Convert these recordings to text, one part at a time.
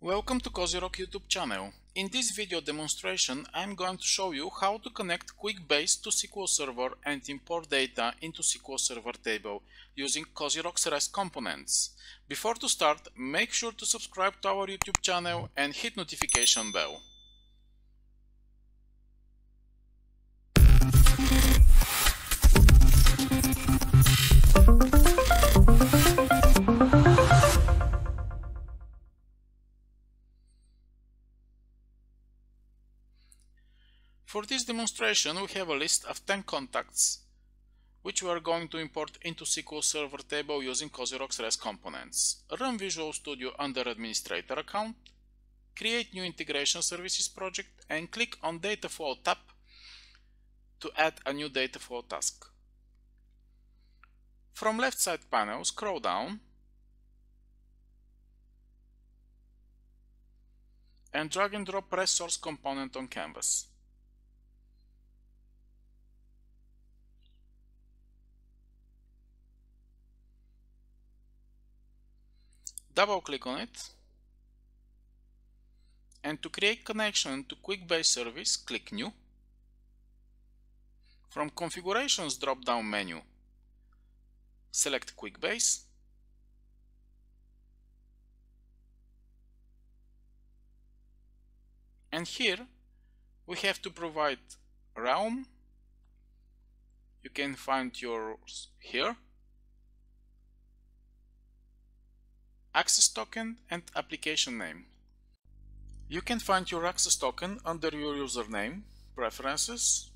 Welcome to COZYROC YouTube channel. In this video demonstration, I'm going to show you how to connect QuickBase to SQL Server and import data into SQL Server table using COZYROC's REST components. Before to start, make sure to subscribe to our YouTube channel and hit notification bell. For this demonstration, we have a list of 10 contacts, which we are going to import into SQL Server table using COZYROC's REST components. Run Visual Studio under Administrator account, create new Integration Services project, and click on Data Flow tab to add a new data flow task. From left side panel, scroll down and drag and drop REST source component on canvas. Double click on it. And to create connection to QuickBase service click new. From configurations drop down menu select QuickBase and here we have to provide realm. You can find yours here access token and application name. You can find your access token under your username, preferences,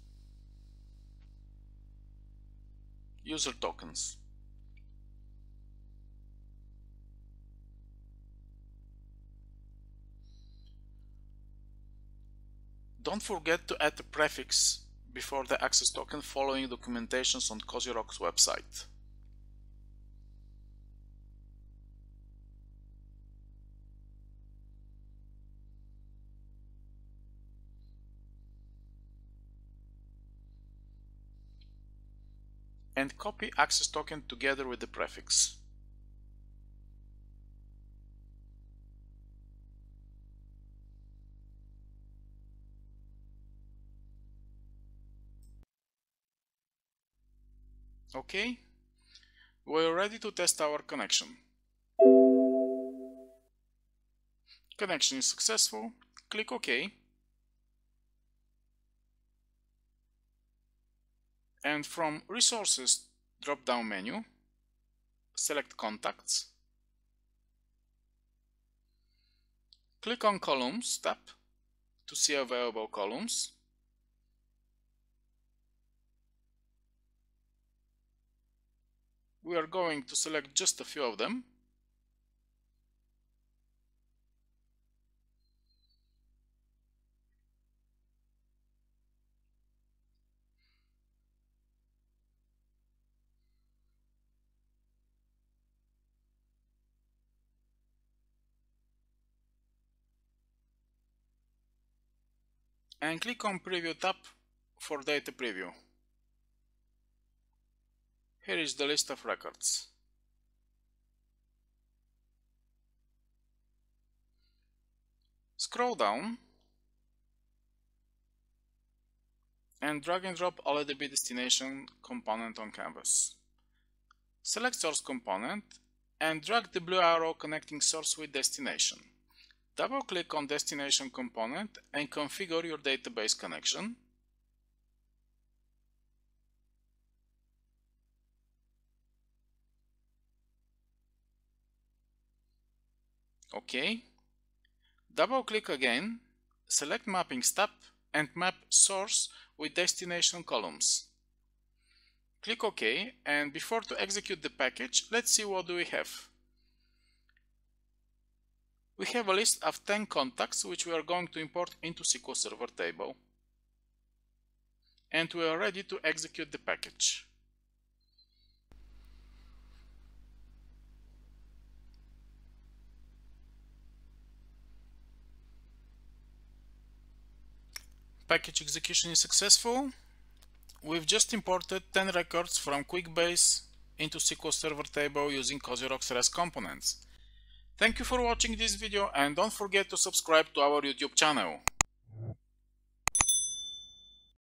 user tokens. Don't forget to add a prefix before the access token following documentations on COZYROC's website. And copy access token together with the prefix. Okay, we're ready to test our connection. Connection is successful, click OK. And from resources drop down menu select contacts click on columns tab to see available columns we are going to select just a few of them and click on Preview tab for data preview. Here is the list of records. Scroll down and drag and drop OLEDB destination component on canvas. Select source component and drag the blue arrow connecting source with destination. Double-click on destination component and configure your database connection. OK. Double-click again, select Mapping tab and map source with destination columns. Click OK and before to execute the package, let's see what do we have. We have a list of 10 contacts which we are going to import into SQL Server table. And we are ready to execute the package. Package execution is successful. We've just imported 10 records from QuickBase into SQL Server table using COZYROC's REST components. Thank you for watching this video and don't forget to subscribe to our YouTube channel.